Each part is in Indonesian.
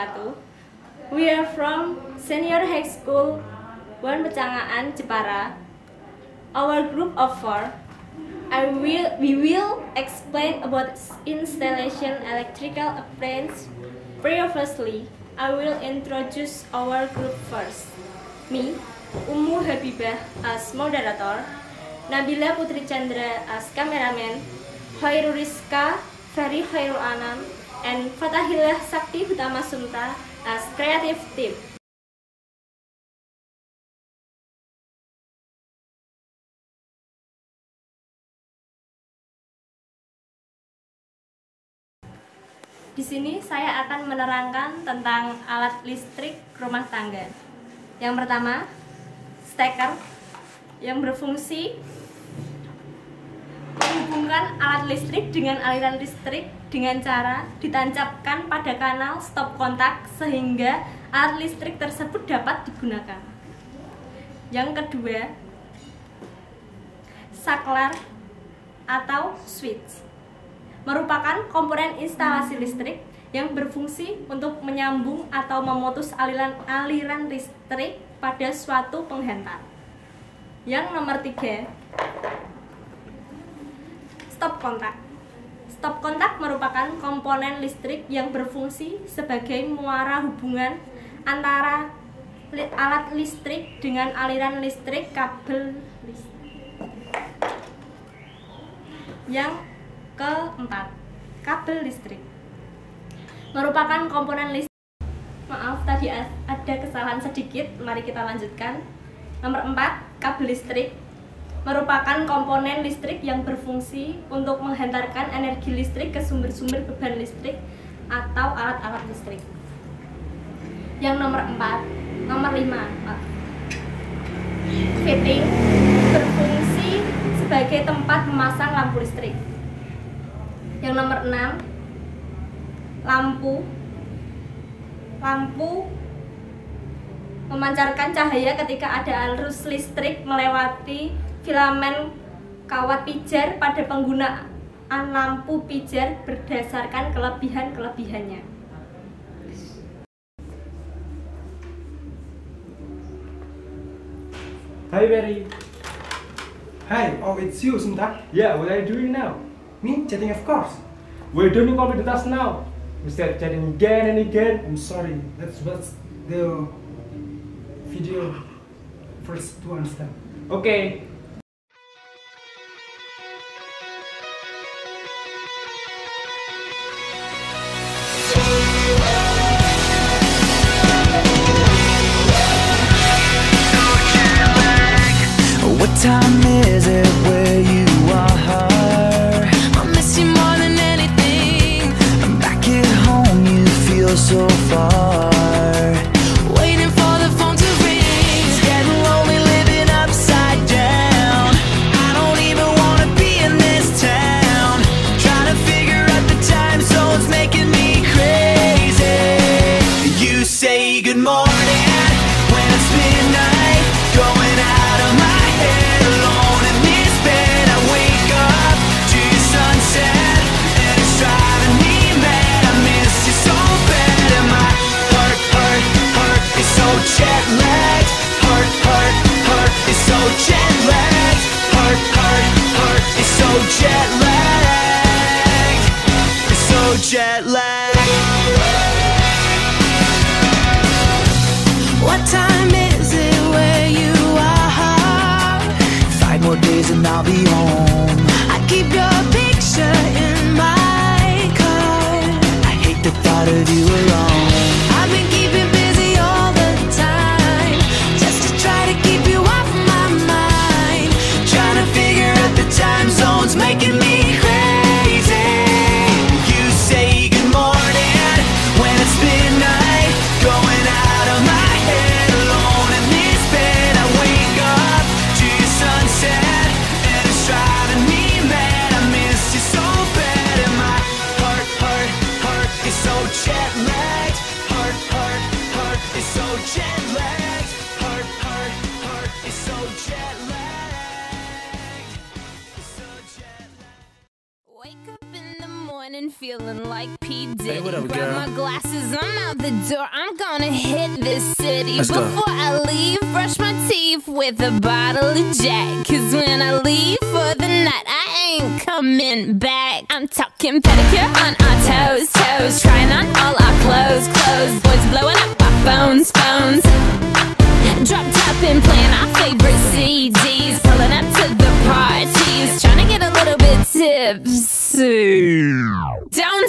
wabarakatuh. We are from Senior High School, One Pecangaan, Jepara. Our group of four. I will, we will explain about installation electrical appliance. Previously, I will introduce our group first. Me, Ummu Habibah as moderator, Nabila Putri Chandra as cameraman, Khairul Rizka, Ferry Khairul Anam, and Fatahillah Sakti Hutama Sumta as creative team. Di sini saya akan menerangkan tentang alat listrik rumah tangga. Yang pertama, steker yang berfungsi menghubungkan alat listrik dengan aliran listrik dengan cara ditancapkan pada kanal stop kontak sehingga alat listrik tersebut dapat digunakan. Yang kedua, saklar atau switch merupakan komponen instalasi listrik yang berfungsi untuk menyambung atau memutus aliran aliran listrik pada suatu penghantar. Yang nomor tiga, stop kontak. Stop kontak merupakan komponen listrik yang berfungsi sebagai muara hubungan antara alat listrik dengan aliran listrik kabel listrik. Yang keempat, kabel listrik merupakan komponen listrik. Maaf, tadi ada kesalahan sedikit. Mari kita lanjutkan. Nomor 4, kabel listrik merupakan komponen listrik yang berfungsi untuk menghantarkan energi listrik ke sumber-sumber beban listrik atau alat-alat listrik. Yang nomor 4, nomor 5, fitting berfungsi sebagai tempat memasang lampu listrik. Yang nomor 6 lampu lampu memancarkan cahaya ketika ada arus listrik melewati filamen kawat pijar pada penggunaan lampu pijar berdasarkan kelebihan-kelebihannya. Hi Barry. Hi, oh it's you, Sunta. Yeah, what are you doing now? Me chatting, of course. Don't you complete the task now? Instead chatting again and again. I'm sorry. That's what's the video first to understand. Okay. Jet feeling like P. Diddy. Hey, what up, Grab girl? my glasses, I'm out the door. I'm gonna hit this city. Let's go. Before I leave, brush my teeth with a bottle of Jack. Cause when I leave for the night, I ain't coming back. I'm talking pedicure on our toes, toes. Trying on all our clothes, clothes. Boys blowing up our phones, phones. Drop top and playing our favorite CDs. Pulling up to the parties. Trying to get a little bit tipsy to Down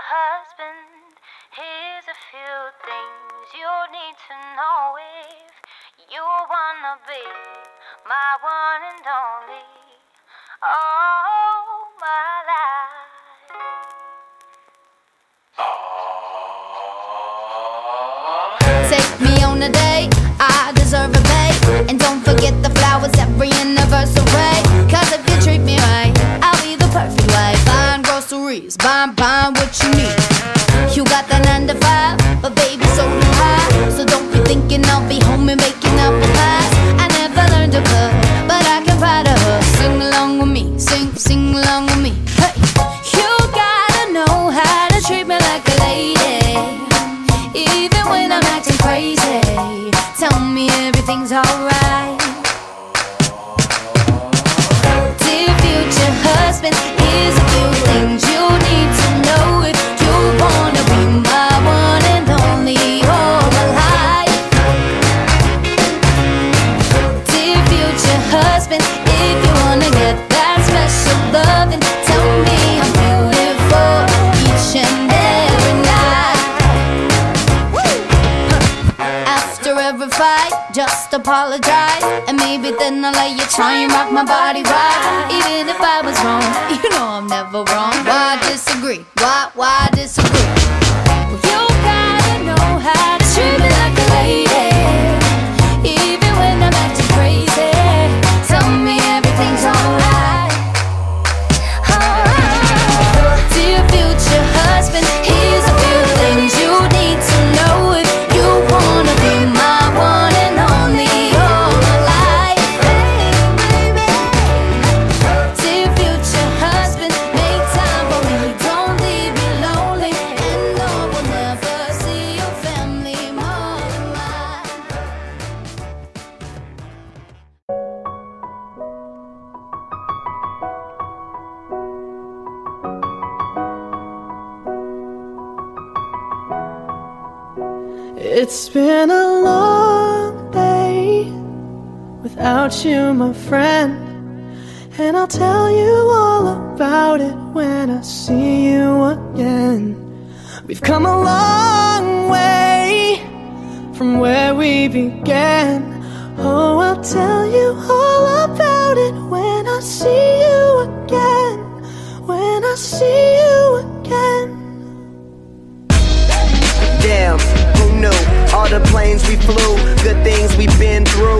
future husband, here's a few things you need to know if you wanna be my one and only. Oh, my life. My body right. Even if I was wrong, you know I'm never wrong without you, my friend. And I'll tell you all about it when I see you again. We've come a long way from where we began. Oh, I'll tell you all about it when I see you again. When I see you again. Damn, who knew? All the planes we flew, good things we've been through,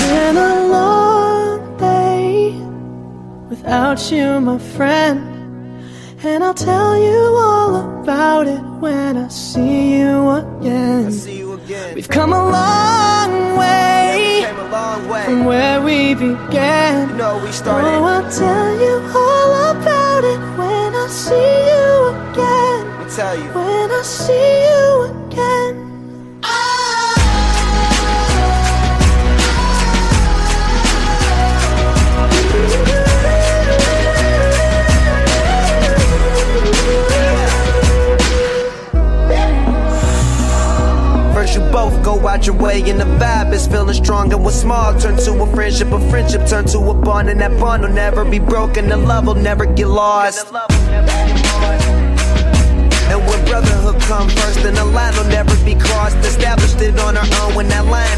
Without you, my friend. And I'll tell you all about it when I see you again. See you again. We've come a long way Came a long way. from where we began. You know we Oh. I'll tell you all about it when I see you again. Tell you. When I see you again. Your way and the vibe is feeling strong and what's small turn to a friendship, a friendship turn to a bond and that bond will never be broken, the love will never get lost. And when brotherhood come first, then the line will never be crossed. Established it on our own when that line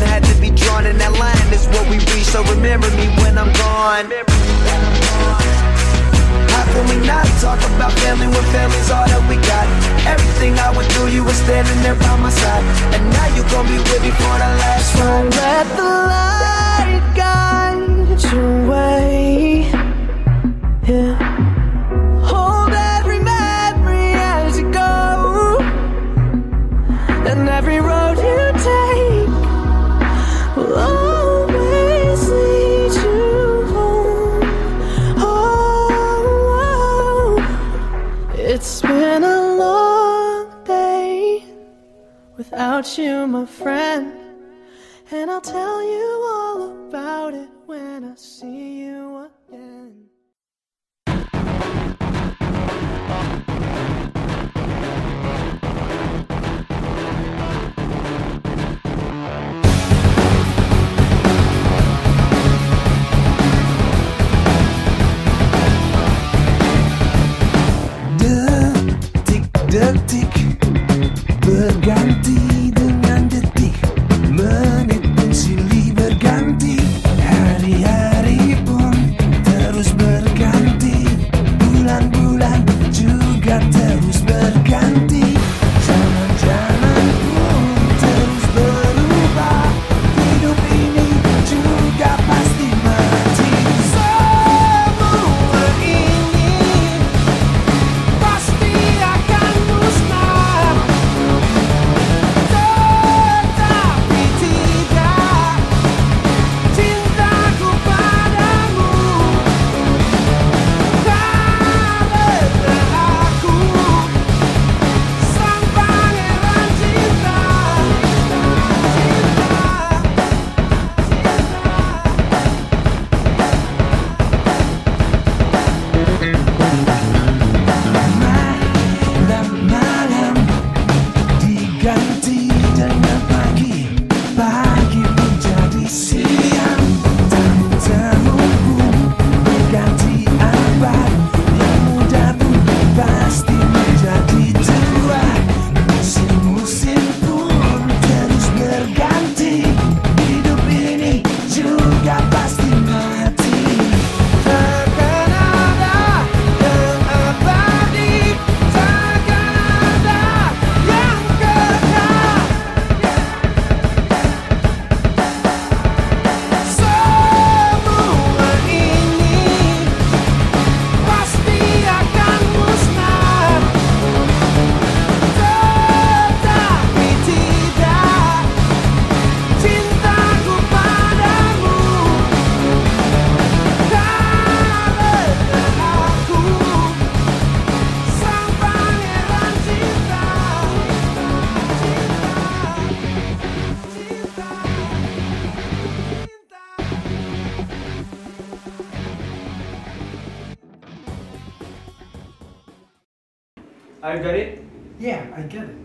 Are you got it? Yeah, I get it.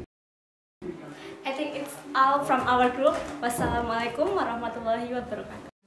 I think it's all from our group. Wassalamualaikum warahmatullahi wabarakatuh.